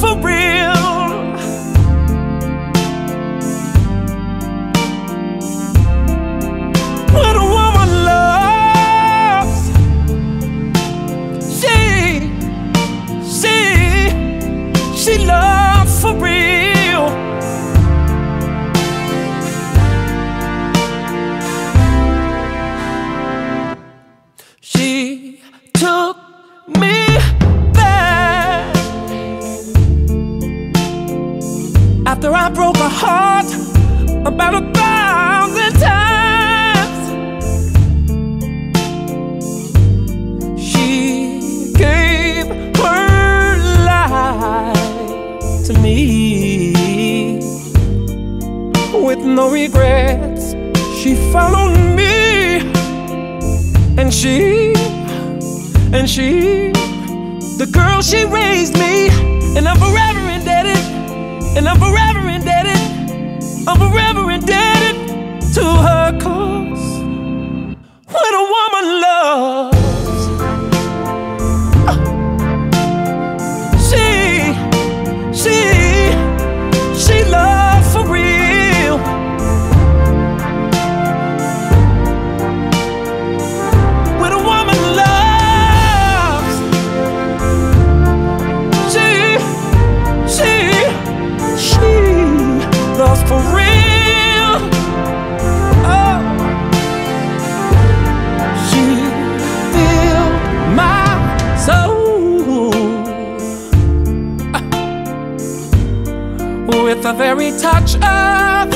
for real. When a woman loves, she, she, she loves for real. She about a thousand times. She gave her life to me with no regrets. She followed me, and she, and she, the girl she raised me, and I'm forever indebted, and I'm forever indebted, the very touch of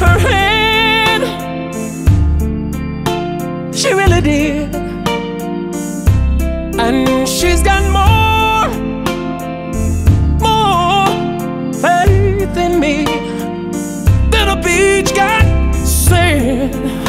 her hand. She really did. And she's got more, more faith in me than a beach got sand.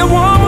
you want